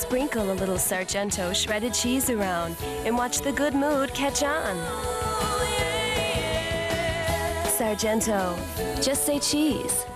Sprinkle a little Sargento shredded cheese around and watch the good mood catch on. Sargento, just say cheese.